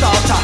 starter